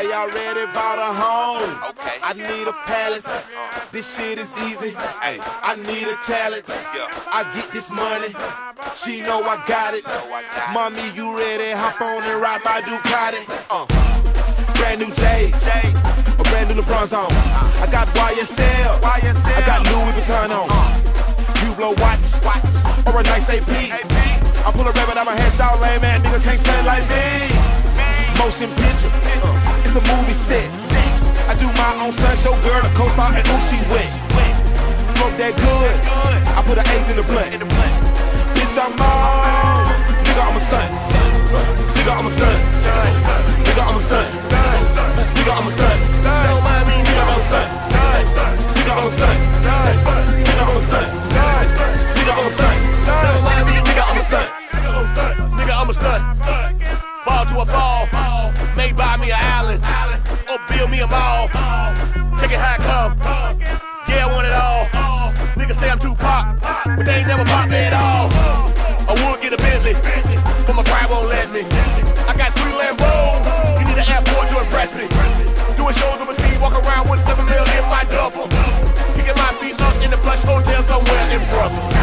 Are y'all ready about a home? Okay. I need a palace. This shit is easy. Hey, I need a challenge. I get this money. She know I got it. Mommy, you ready? Hop on and ride my Ducati. Uh. Brand new J's. A brand new LeBron's on. I got YSL. I got Louis Vuitton on. You blow watch. Or a nice AP. I pull a rabbit out my head, y'all lame man. Nigga can't stand like me. Motion picture. Uh, it's a movie set. I do my own stunt, show girl the co-star and ooh she wet. Smoke that good. I put an eighth in the blunt. Bitch, I'm on. Nigga, I'm a stunt. Nigga, I'm a stunt. Nigga, I'm a stunt. Nigga, I'm a stunt. Don't mind me. Nigga, I'm a stunt. Nigga, I'm a stunt. Nigga, I'm a stunt. Nigga, I'm a stunt. Nigga, I'm a stunt. Nigga, I'm a stunt. Ball to a fall. May buy me an island. Or build me a mall. Take it how it come. Yeah, I want it all. Niggas say I'm too pop, but they ain't never pop me at all. I would get a Bentley, but my pride won't let me. I got three Lambos. You need an airport to impress me. Doing shows overseas, walk around with seven mil in my duffel. Kicking my feet up in the plush hotel somewhere in Brussels.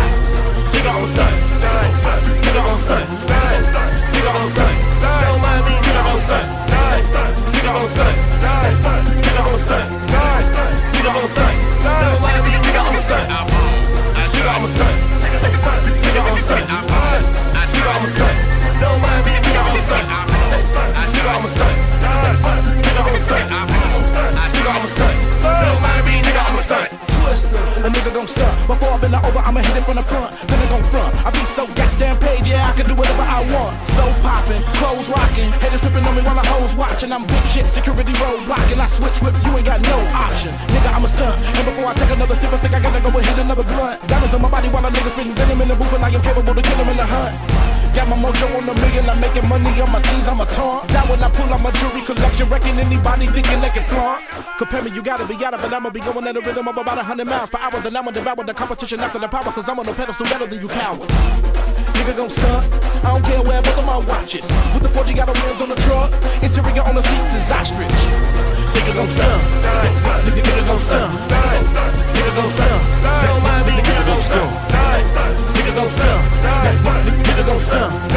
Before I bend over, I'ma hit it from the front. Then I gon' front. I be so goddamn paid, yeah, I can do whatever I want. So poppin', clothes rockin', haters trippin' on me while the hoes watchin'. I'm big shit, security road blocking. I switch whips, you ain't got no options. Nigga, I'm a stunt. And before I take another sip, I think I gotta go and hit another blunt. Diamonds on my body while a nigga spittin' venom in the booth, and I am capable to kill in the hunt. Got my mojo on a million, I'm making money on my tees, I'm a taunt. Now when I pull out my jewelry collection, reckon anybody thinking they can flaunt. Compare me, you gotta be out of it, I'ma be going at a rhythm of about a hundred miles per hour. Then I'ma devour the competition after the power, cause I'm on a pedestal better than you cowards. Nigga gon' stunt, I don't care where both of my watches. With the 4G got the rims on the truck, interior on the seats is ostrich. Nigga gon' stunt, nigga, nigga gon' stunt, nigga gon' stunt, nigga